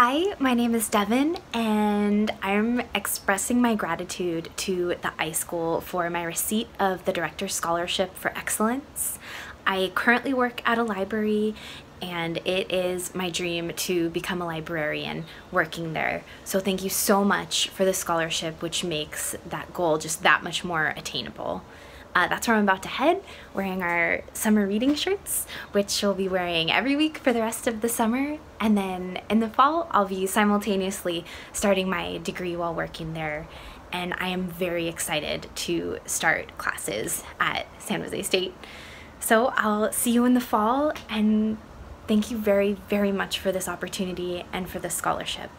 Hi, my name is Devon, and I'm expressing my gratitude to the iSchool for my receipt of the Director's Scholarship for Excellence. I currently work at a library, and it is my dream to become a librarian working there. So, thank you so much for the scholarship, which makes that goal just that much more attainable. Uh, that's where I'm about to head, wearing our summer reading shirts, which we'll be wearing every week for the rest of the summer. And then in the fall, I'll be simultaneously starting my degree while working there. And I am very excited to start classes at San Jose State. So I'll see you in the fall, and thank you very, very much for this opportunity and for the scholarship.